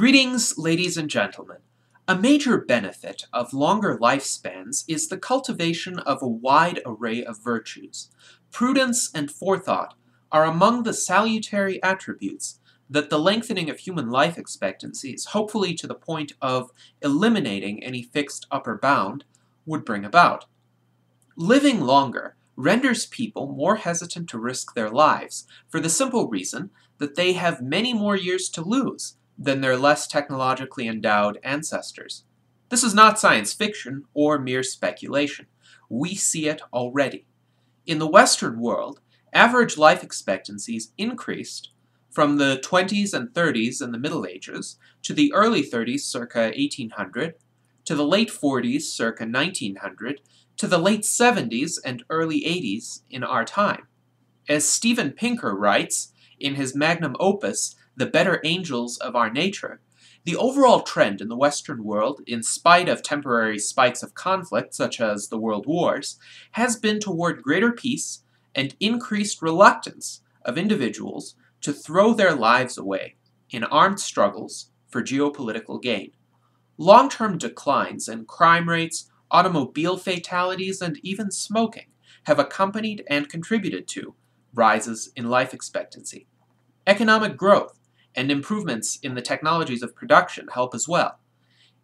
Greetings, ladies and gentlemen. A major benefit of longer lifespans is the cultivation of a wide array of virtues. Prudence and forethought are among the salutary attributes that the lengthening of human life expectancies, hopefully to the point of eliminating any fixed upper bound, would bring about. Living longer renders people more hesitant to risk their lives for the simple reason that they have many more years to lose than their less technologically endowed ancestors. This is not science fiction or mere speculation. We see it already. In the Western world, average life expectancies increased from the 20s and 30s in the Middle Ages to the early 30s circa 1800, to the late 40s circa 1900, to the late 70s and early 80s in our time. As Steven Pinker writes in his magnum opus, the better angels of our nature, the overall trend in the Western world, in spite of temporary spikes of conflict such as the world wars, has been toward greater peace and increased reluctance of individuals to throw their lives away in armed struggles for geopolitical gain. Long term declines in crime rates, automobile fatalities, and even smoking have accompanied and contributed to rises in life expectancy. Economic growth and improvements in the technologies of production help as well.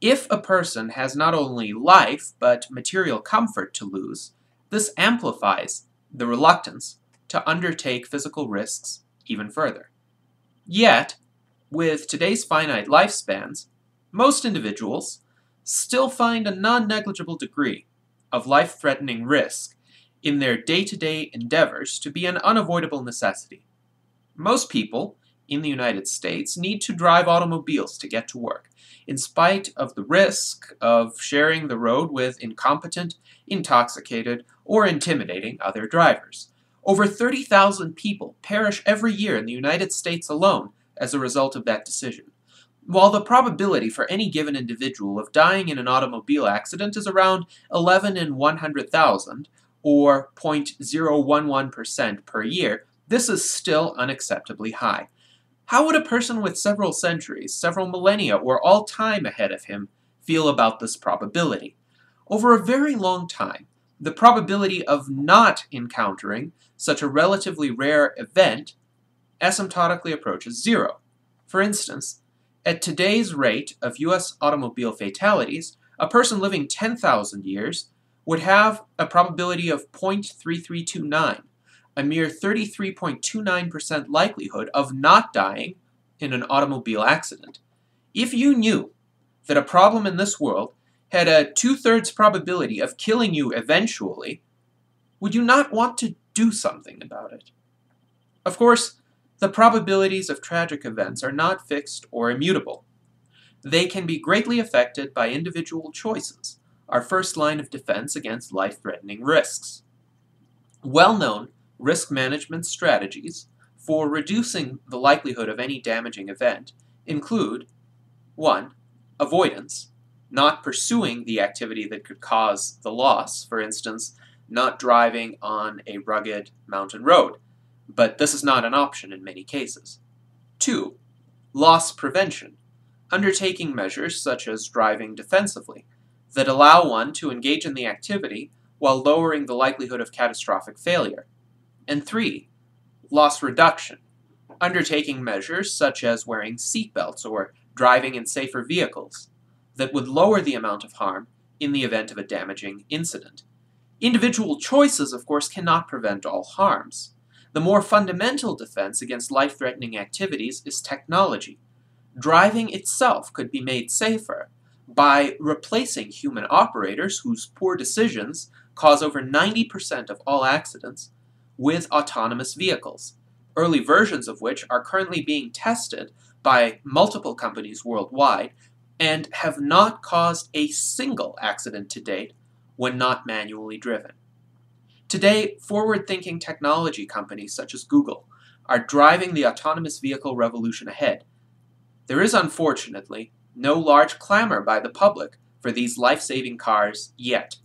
If a person has not only life but material comfort to lose, this amplifies the reluctance to undertake physical risks even further. Yet, with today's finite lifespans, most individuals still find a non negligible degree of life threatening risk in their day to day endeavors to be an unavoidable necessity. Most people in the United States need to drive automobiles to get to work, in spite of the risk of sharing the road with incompetent, intoxicated, or intimidating other drivers. Over 30,000 people perish every year in the United States alone as a result of that decision. While the probability for any given individual of dying in an automobile accident is around 11 in 100,000, or 0.011% per year, this is still unacceptably high. How would a person with several centuries, several millennia, or all time ahead of him feel about this probability? Over a very long time, the probability of not encountering such a relatively rare event asymptotically approaches zero. For instance, at today's rate of U.S. automobile fatalities, a person living 10,000 years would have a probability of 0.3329, a mere 33.29% likelihood of not dying in an automobile accident. If you knew that a problem in this world had a two thirds probability of killing you eventually, would you not want to do something about it? Of course, the probabilities of tragic events are not fixed or immutable. They can be greatly affected by individual choices, our first line of defense against life threatening risks. Well known risk management strategies for reducing the likelihood of any damaging event include 1. Avoidance, not pursuing the activity that could cause the loss, for instance, not driving on a rugged mountain road, but this is not an option in many cases. 2. Loss prevention, undertaking measures such as driving defensively that allow one to engage in the activity while lowering the likelihood of catastrophic failure. And three, loss reduction, undertaking measures such as wearing seatbelts or driving in safer vehicles that would lower the amount of harm in the event of a damaging incident. Individual choices, of course, cannot prevent all harms. The more fundamental defense against life threatening activities is technology. Driving itself could be made safer by replacing human operators whose poor decisions cause over 90% of all accidents with autonomous vehicles, early versions of which are currently being tested by multiple companies worldwide and have not caused a single accident to date when not manually driven. Today, forward thinking technology companies such as Google are driving the autonomous vehicle revolution ahead. There is unfortunately no large clamor by the public for these life saving cars yet.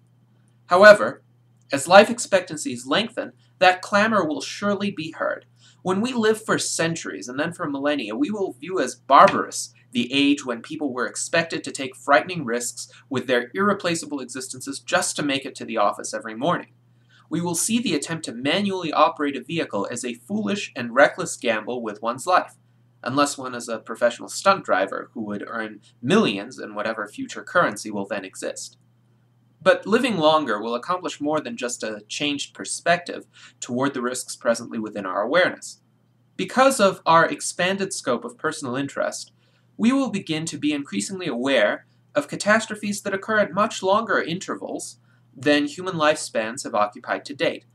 However, as life expectancies lengthen, that clamor will surely be heard. When we live for centuries and then for millennia, we will view as barbarous the age when people were expected to take frightening risks with their irreplaceable existences just to make it to the office every morning. We will see the attempt to manually operate a vehicle as a foolish and reckless gamble with one's life, unless one is a professional stunt driver who would earn millions in whatever future currency will then exist. But living longer will accomplish more than just a changed perspective toward the risks presently within our awareness. Because of our expanded scope of personal interest, we will begin to be increasingly aware of catastrophes that occur at much longer intervals than human lifespans have occupied to date.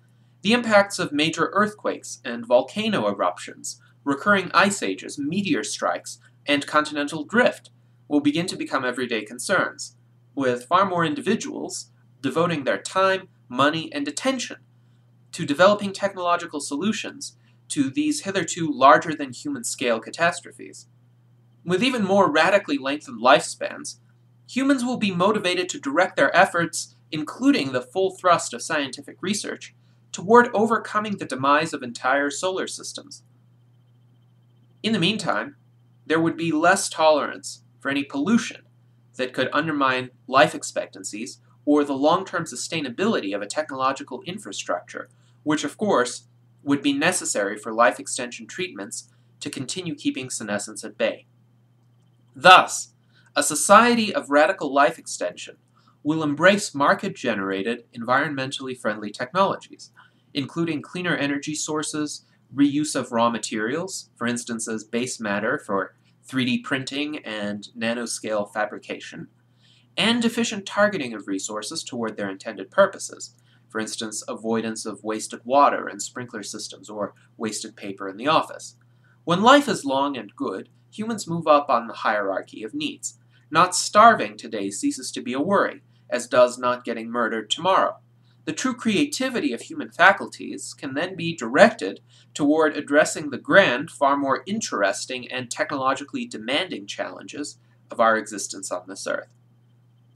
The impacts of major earthquakes and volcano eruptions, recurring ice ages, meteor strikes, and continental drift will begin to become everyday concerns, with far more individuals devoting their time, money, and attention to developing technological solutions to these hitherto larger than human scale catastrophes. With even more radically lengthened lifespans, humans will be motivated to direct their efforts, including the full thrust of scientific research, toward overcoming the demise of entire solar systems. In the meantime, there would be less tolerance for any pollution that could undermine life expectancies or the long term sustainability of a technological infrastructure, which, of course, would be necessary for life extension treatments to continue keeping senescence at bay. Thus, a society of radical life extension will embrace market generated, environmentally friendly technologies, including cleaner energy sources, reuse of raw materials, for instance, as base matter for 3D printing and nanoscale fabrication, and efficient targeting of resources toward their intended purposes, for instance, avoidance of wasted water in sprinkler systems or wasted paper in the office. When life is long and good, humans move up on the hierarchy of needs. Not starving today ceases to be a worry, as does not getting murdered tomorrow. The true creativity of human faculties can then be directed toward addressing the grand, far more interesting and technologically demanding challenges of our existence on this earth.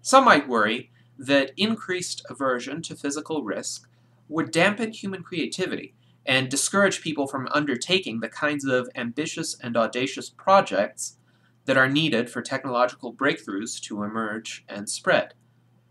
Some might worry that increased aversion to physical risk would dampen human creativity and discourage people from undertaking the kinds of ambitious and audacious projects that are needed for technological breakthroughs to emerge and spread.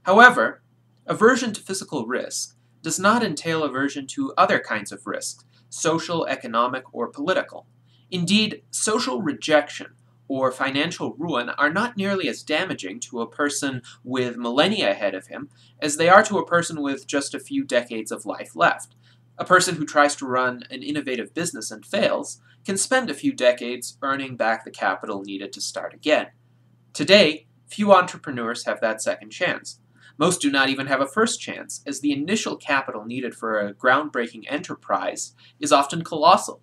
However, aversion to physical risk does not entail aversion to other kinds of risks, social, economic, or political. Indeed, social rejection or financial ruin are not nearly as damaging to a person with millennia ahead of him as they are to a person with just a few decades of life left. A person who tries to run an innovative business and fails can spend a few decades earning back the capital needed to start again. Today, few entrepreneurs have that second chance. Most do not even have a first chance, as the initial capital needed for a groundbreaking enterprise is often colossal.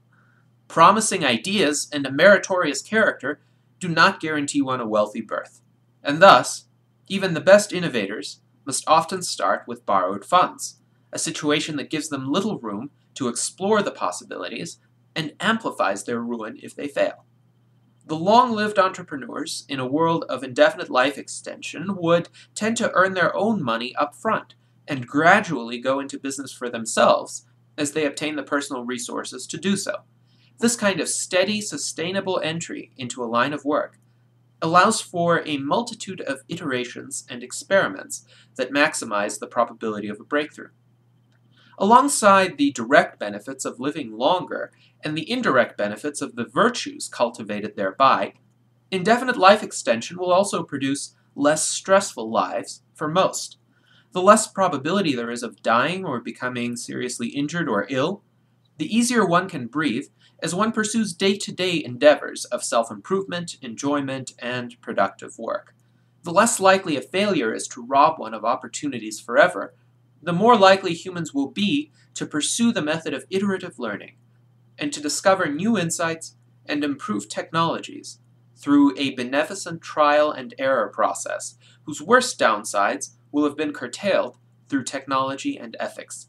Promising ideas and a meritorious character do not guarantee one a wealthy birth, and thus, even the best innovators must often start with borrowed funds, a situation that gives them little room to explore the possibilities and amplifies their ruin if they fail. The long-lived entrepreneurs in a world of indefinite life extension would tend to earn their own money up front and gradually go into business for themselves as they obtain the personal resources to do so. This kind of steady, sustainable entry into a line of work allows for a multitude of iterations and experiments that maximize the probability of a breakthrough. Alongside the direct benefits of living longer and the indirect benefits of the virtues cultivated thereby, indefinite life extension will also produce less stressful lives for most. The less probability there is of dying or becoming seriously injured or ill, the easier one can breathe as one pursues day to day endeavors of self improvement, enjoyment, and productive work. The less likely a failure is to rob one of opportunities forever the more likely humans will be to pursue the method of iterative learning and to discover new insights and improve technologies through a beneficent trial and error process whose worst downsides will have been curtailed through technology and ethics.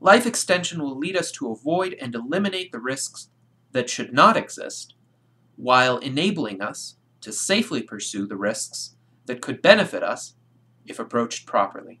Life extension will lead us to avoid and eliminate the risks that should not exist, while enabling us to safely pursue the risks that could benefit us if approached properly.